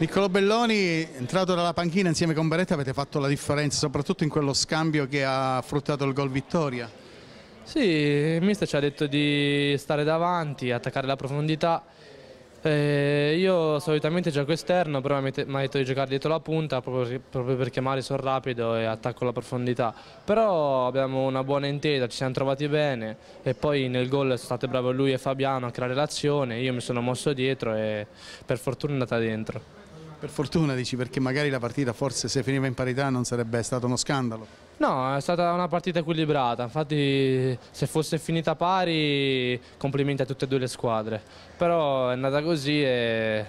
Niccolo Belloni, entrato dalla panchina insieme con Beretta avete fatto la differenza, soprattutto in quello scambio che ha fruttato il gol vittoria. Sì, il mister ci ha detto di stare davanti, attaccare la profondità. Eh, io solitamente gioco esterno, però mi ha detto di giocare dietro la punta proprio, proprio perché magari sono rapido e attacco la profondità. Però abbiamo una buona intesa, ci siamo trovati bene e poi nel gol sono state brave lui e Fabiano a creare l'azione, io mi sono mosso dietro e per fortuna è andata dentro. Per fortuna dici perché magari la partita forse se finiva in parità non sarebbe stato uno scandalo. No, è stata una partita equilibrata, infatti se fosse finita pari complimenti a tutte e due le squadre, però è andata così e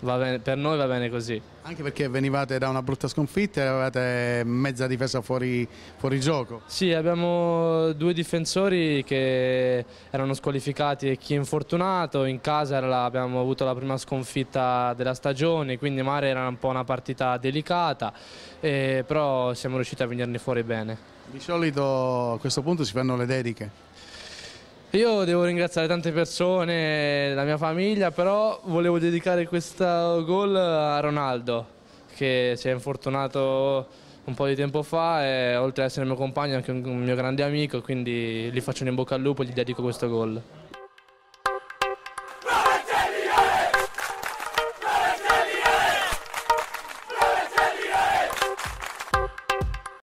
Bene, per noi va bene così. Anche perché venivate da una brutta sconfitta e avevate mezza difesa fuori, fuori, gioco. Sì, abbiamo due difensori che erano squalificati e chi è infortunato. In casa la, abbiamo avuto la prima sconfitta della stagione, quindi Mare era un po' una partita delicata, eh, però siamo riusciti a venirne fuori bene. Di solito a questo punto si fanno le dediche. Io devo ringraziare tante persone, la mia famiglia, però volevo dedicare questo gol a Ronaldo, che si è infortunato un po' di tempo fa e oltre ad essere mio compagno è anche un mio grande amico, quindi gli faccio un in bocca al lupo e gli dedico questo gol.